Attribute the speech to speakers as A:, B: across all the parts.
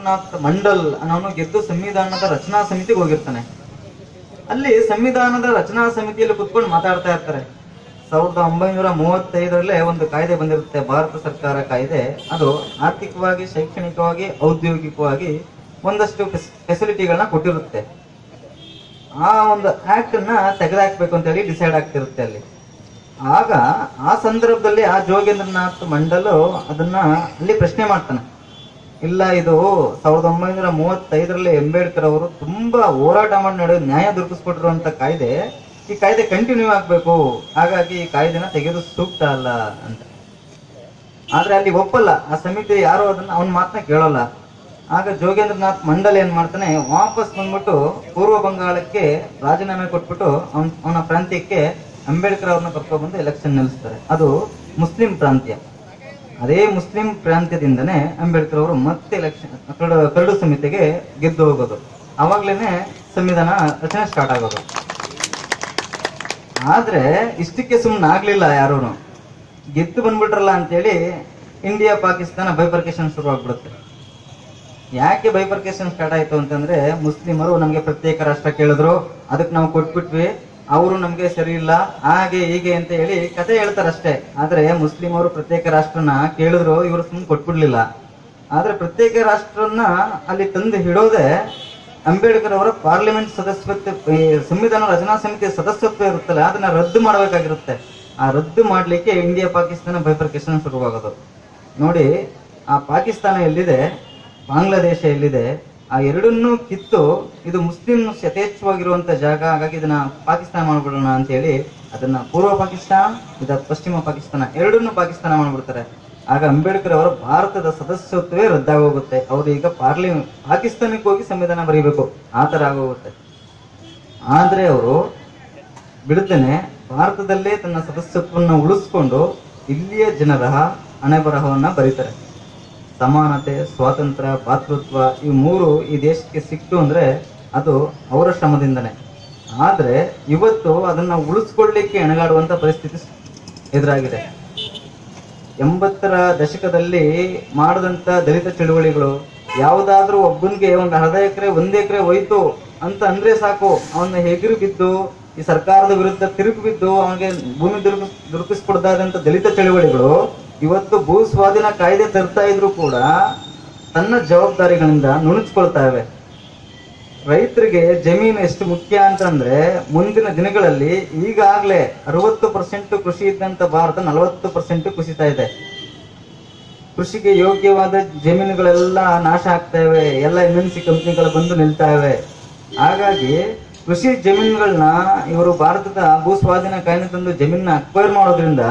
A: ಜೋಗೇಂದ್ರನಾಥ್ ಮಂಡಲ್ ಅನ್ನೋನು ಗೆದ್ದು ಸಂವಿಧಾನದ ರಚನಾ ಸಮಿತಿಗೆ ಹೋಗಿರ್ತಾನೆ. ಅಲ್ಲಿ ಸಂವಿಧಾನದ ರಚನಾ ಸಮಿತಿಯಲ್ಲಿ ಕುತ್ಕೊಂಡು ಮಾತಾಡ್ತಾ ಇರ್ತಾರೆ. ಸಾವಿರದ ಒಂಬೈನೂರ ಮೂವತ್ತೈದರಲ್ಲೇ ಒಂದು ಕಾಯ್ದೆ ಬಂದಿರುತ್ತೆ. ಭಾರತ ಸರ್ಕಾರ ಕಾಯ್ದೆ. ಅದು ಆರ್ಥಿಕವಾಗಿ, ಶೈಕ್ಷಣಿಕವಾಗಿ, ಔದ್ಯೋಗಿಕವಾಗಿ ಒಂದಷ್ಟು ಫೆಸಿಲಿಟಿಗಳನ್ನ ಕೊಟ್ಟಿರುತ್ತೆ. ಆ ಒಂದು ಆಕ್ಟ್ ಅನ್ನ ತೆಗೆದಾಕ್ಬೇಕು ಅಂತ ಹೇಳಿ ಡಿಸೈಡ್ ಆಗ್ತಿರುತ್ತೆ ಅಲ್ಲಿ. ಆಗ ಆ ಸಂದರ್ಭದಲ್ಲಿ ಆ ಜೋಗೇಂದ್ರನಾಥ್ ಮಂಡಲು ಅದನ್ನ ಅಲ್ಲಿ ಪ್ರಶ್ನೆ ಮಾಡ್ತಾನೆ. ಇಲ್ಲ, ಇದು ಸಾವಿರದ ಒಂಬೈನೂರ ಮೂವತ್ತೈದರಲ್ಲಿ ಅಂಬೇಡ್ಕರ್ ಅವರು ತುಂಬಾ ಹೋರಾಟ ಮಾಡಿ ನಡೆದು ನ್ಯಾಯ ದೊರಕಿಸ್ಕೊಟ್ಟಿರುವಂತ ಕಾಯ್ದೆ. ಈ ಕಾಯ್ದೆ ಕಂಟಿನ್ಯೂ ಆಗ್ಬೇಕು. ಹಾಗಾಗಿ ಈ ಕಾಯ್ದೆನ ತೆಗೆದು ಸೂಕ್ತ ಅಲ್ಲ ಅಂತ. ಆದ್ರೆ ಅಲ್ಲಿ ಒಪ್ಪಲ್ಲ. ಆ ಸಮಿತಿ ಯಾರು ಅದನ್ನ ಅವನ ಮಾತನ್ನ ಕೇಳಲ್ಲ. ಆಗ ಜೋಗೇಂದ್ರನಾಥ್ ಮಂಡಲ್ ಏನ್ ಮಾಡ್ತಾನೆ, ವಾಪಸ್ ಬಂದ್ಬಿಟ್ಟು ಪೂರ್ವ ಬಂಗಾಳಕ್ಕೆ ರಾಜೀನಾಮೆ ಕೊಟ್ಬಿಟ್ಟು ಅವನ ಅವನ ಪ್ರಾಂತ್ಯಕ್ಕೆ ಅಂಬೇಡ್ಕರ್ ಅವ್ರನ್ನ ಕರ್ಕೊಂಡ್ಬಂದು ಎಲೆಕ್ಷನ್ ನಿಲ್ಲಿಸ್ತಾರೆ. ಅದು ಮುಸ್ಲಿಂ ಪ್ರಾಂತ್ಯ. ಅದೇ ಮುಸ್ಲಿಂ ಪ್ರಾಂತ್ಯದಿಂದನೇ ಅಂಬೇಡ್ಕರ್ ಅವರು ಮತ್ತೆ ಎಲೆಕ್ಷನ್ ಕರಡು ಸಮಿತಿಗೆ ಗೆದ್ದು ಹೋಗೋದು. ಅವಾಗ್ಲೇನೆ ಸಂವಿಧಾನ ರಚನೆ ಸ್ಟಾರ್ಟ್ ಆಗೋದು. ಆದ್ರೆ ಇಷ್ಟಕ್ಕೆ ಸುಮ್ಮನೆ ಆಗ್ಲಿಲ್ಲ ಯಾರೂ ಗೆದ್ದು ಬಂದ್ಬಿಟ್ರಲ್ಲ ಅಂತೇಳಿ ಇಂಡಿಯಾ ಪಾಕಿಸ್ತಾನ ಬೈಪರ್ಕೇಶನ್ ಶುರು ಆಗ್ಬಿಡುತ್ತೆ. ಯಾಕೆ ಬೈಪರ್ಕೇಶನ್ ಸ್ಟಾರ್ಟ್ ಆಯ್ತು ಅಂತಂದ್ರೆ ಮುಸ್ಲಿಮರು ನಮ್ಗೆ ಪ್ರತ್ಯೇಕ ರಾಷ್ಟ್ರ ಕೇಳಿದ್ರು. ಅದಕ್ಕೆ ನಾವು ಕೊಟ್ಬಿಟ್ವಿ. ಅವರು ನಮ್ಗೆ ಸರಿ ಇಲ್ಲ, ಹಾಗೆ ಹೀಗೆ ಅಂತ ಹೇಳಿ ಕತೆ ಹೇಳ್ತಾರಷ್ಟೇ. ಆದ್ರೆ ಅವರು ಪ್ರತ್ಯೇಕ ರಾಷ್ಟ್ರನ ಕೇಳಿದ್ರು, ಇವರು ಸುಮ್ಮನೆ ಕೊಟ್ಬಿಡ್ಲಿಲ್ಲ. ಆದ್ರೆ ಪ್ರತ್ಯೇಕ ರಾಷ್ಟ್ರನ್ನ ಅಲ್ಲಿ ತಂದು ಹಿಡೋದೆ ಅಂಬೇಡ್ಕರ್ ಅವರ ಪಾರ್ಲಿಮೆಂಟ್ ಸದಸ್ಯತ್ವ ಸಂವಿಧಾನ ರಚನಾ ಸಮಿತಿ ಸದಸ್ಯತ್ವ ಇರುತ್ತಲ್ಲ, ಅದನ್ನ ರದ್ದು ಮಾಡಬೇಕಾಗಿರುತ್ತೆ. ಆ ರದ್ದು ಮಾಡ್ಲಿಕ್ಕೆ ಇಂಡಿಯಾ ಪಾಕಿಸ್ತಾನ ಬೈಫರ್ಕೇಶನ್ ಶುರುವಾಗೋದು. ನೋಡಿ, ಆ ಪಾಕಿಸ್ತಾನ ಎಲ್ಲಿದೆ, ಬಾಂಗ್ಲಾದೇಶ ಎಲ್ಲಿದೆ ಆ ಎರಡನ್ನೂ ಕಿತ್ತು ಇದು ಮುಸ್ಲಿಂ ಯಥೇಚ್ಛವಾಗಿರುವಂತ ಜಾಗ. ಹಾಗಾಗಿ ಇದನ್ನ ಪಾಕಿಸ್ತಾನ ಮಾಡ್ಬಿಡೋಣ ಅಂತ ಹೇಳಿ ಅದನ್ನ ಪೂರ್ವ ಪಾಕಿಸ್ತಾನ, ಇದ ಪಶ್ಚಿಮ ಪಾಕಿಸ್ತಾನ ಎರಡನ್ನೂ ಪಾಕಿಸ್ತಾನ ಮಾಡ್ಬಿಡ್ತಾರೆ. ಆಗ ಅಂಬೇಡ್ಕರ್ ಅವರ ಭಾರತದ ಸದಸ್ಯತ್ವೇ ರದ್ದಾಗೋಗುತ್ತೆ. ಅವರು ಈಗ ಪಾರ್ಲಿ, ಪಾಕಿಸ್ತಾನಕ್ಕೆ ಹೋಗಿ ಸಂವಿಧಾನ ಬರೀಬೇಕು. ಆ ಥರ ಆಗೋಗುತ್ತೆ. ಆದರೆ ಅವರು ಬಿಡುತ್ತೇನೆ, ಭಾರತದಲ್ಲೇ ತನ್ನ ಸದಸ್ಯತ್ವವನ್ನು ಉಳಿಸ್ಕೊಂಡು ಇಲ್ಲಿಯ ಜನರ ಹಣೆಬರಹವನ್ನ ಬರೀತಾರೆ. ಸಮಾನತೆ ಸ್ವಾತಂತ್ರ್ಯ ಭಾತೃತ್ವ ಈ ಮೂರು ಈ ದೇಶಕ್ಕೆ ಸಿಕ್ತು ಅಂದ್ರೆ ಅದು ಅವರ ಶ್ರಮದಿಂದನೇ. ಆದರೆ ಇವತ್ತು ಅದನ್ನ ಉಳಿಸ್ಕೊಳ್ಳಿಕ್ಕೆ ಹೆಣಗಾಡುವಂಥ ಪರಿಸ್ಥಿತಿ ಎದುರಾಗಿದೆ. ಎಂಬತ್ತರ ದಶಕದಲ್ಲಿ ಮಾಡಿದಂಥ ದಲಿತ ಚಳುವಳಿಗಳು ಯಾವುದಾದ್ರೂ ಒಬ್ಬನಿಗೆ ಒಂದು ಅರ್ಧ ಎಕರೆ, ಒಂದು ಎಕರೆ ಹೋಯ್ತು ಅಂತ ಅಂದ್ರೆ ಸಾಕು. ಅವನ ಹೆಗರು ಬಿದ್ದು, ಈ ಸರ್ಕಾರದ ವಿರುದ್ಧ ತಿರುಗು ಬಿದ್ದು, ಅವನಿಗೆ ಭೂಮಿ ದುರ್ಗಿಸ್ಕೊಡ್ದಾದಂತ ದಲಿತ ಚಳುವಳಿಗಳು ಇವತ್ತು ಭೂ ಸ್ವಾಧೀನ ಕಾಯ್ದೆ ತರ್ತಾ ಇದ್ರು ಕೂಡ ತನ್ನ ಜವಾಬ್ದಾರಿಗಳಿಂದ ನುಣುಚ್ಕೊಳ್ತಾ ಇವೆ ರೈತರಿಗೆ ಜಮೀನು ಎಷ್ಟು ಮುಖ್ಯ ಅಂತಂದ್ರೆ ಮುಂದಿನ ದಿನಗಳಲ್ಲಿ ಈಗಾಗಲೇ ಅರವತ್ತು ಪರ್ಸೆಂಟ್ ಕೃಷಿ ಇದ್ದಂತ ಭಾರತ ನಲವತ್ತು ಪರ್ಸೆಂಟ್ ಕುಸಿತಾ ಇದೆ. ಕೃಷಿಗೆ ಯೋಗ್ಯವಾದ ಜಮೀನುಗಳೆಲ್ಲ ನಾಶ ಆಗ್ತಾ ಇವೆ. ಎಲ್ಲ ಎಂ ಎನ್ ಸಿ ಕಂಪ್ನಿಗಳು ಬಂದು ನಿಲ್ತಾ ಇವೆ. ಹಾಗಾಗಿ ಕೃಷಿ ಜಮೀನುಗಳನ್ನ ಇವರು ಭಾರತದ ಭೂ ಸ್ವಾಧೀನ ಕಾಯ್ದೆ ತಂದು ಜಮೀನ ಅಕ್ವೈರ್ ಮಾಡೋದ್ರಿಂದ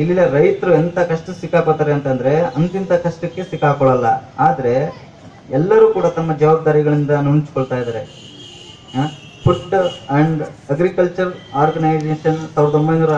A: ಇಲ್ಲಿನ ರೈತರು ಎಂತ ಕಷ್ಟ ಸಿಕ್ಕಾಕೋತಾರೆ ಅಂತಂದ್ರೆ ಅಂತಿಂತ ಕಷ್ಟಕ್ಕೆ ಸಿಕ್ಕಾಕೊಳ್ಳಲ್ಲ ಆದ್ರೆ ಎಲ್ಲರೂ ಕೂಡ ತಮ್ಮ ಜವಾಬ್ದಾರಿಗಳಿಂದ ನುಣುಚ್ಕೊಳ್ತಾ ಇದ್ದಾರೆ. ಫುಡ್ ಅಂಡ್ ಅಗ್ರಿಕಲ್ಚರ್ ಆರ್ಗನೈಸೇಷನ್ ಸಾವಿರದ ಒಂಬೈನೂರ